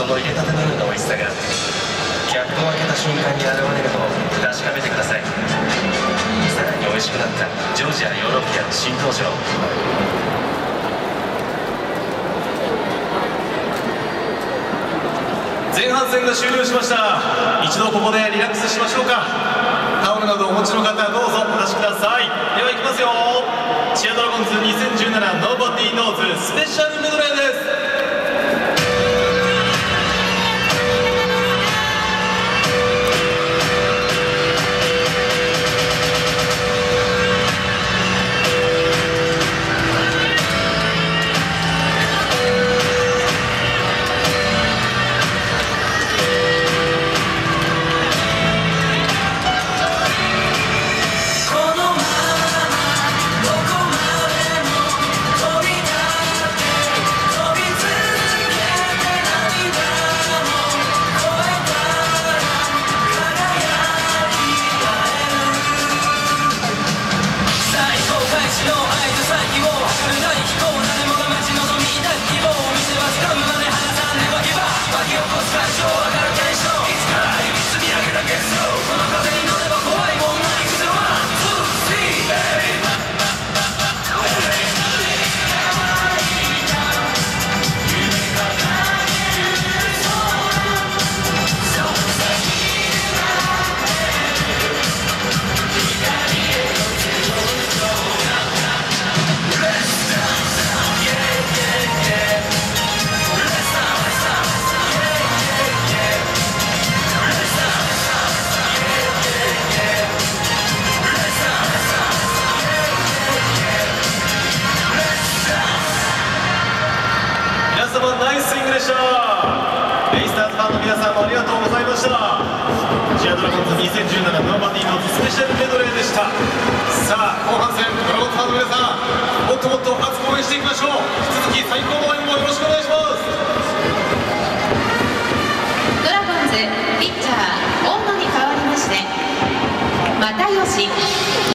その入れたてのような美味しさがキャップを開けた瞬間に現れるのを確かめてください。さらに美味しくなったジョージアヨーロピアン新登場。前半戦が終了しました。一度ここでリラックスしましょうか。タオルなどお持ちの方どうぞお出しください。ではいきますよ。チアドラゴンズ2017ノーバディーノーズスペシャルメドレーです。でした。ベイスターズファンの皆さんもありがとうございました。チアドラゴンズ2017ノーバディーノーズスペシャルメドレーでした。さあ後半戦ドラゴンズファンの皆さんもっともっと熱く応援していきましょう。引き続き最高の応援もよろしくお願いします。ドラゴンズピッチャー大野に代わりまして又吉